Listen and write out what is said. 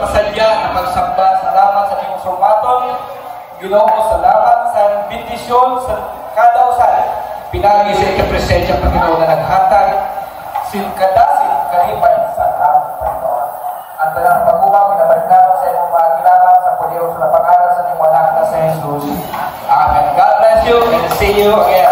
pasalya na pagsamba Salamat sa inyong sumaton. Ginoo, salamat sa bendisyon sa kada usan. Pinagi sa presensya Panginoon na naghatag sin kadasin kalipan sa among Panginoon. Ang tagang pagkuha, pinabalikan sa imong maagilaman sa puliw sa pangalan sa imong anak na sa Jesus. Amen. God bless you and see you again.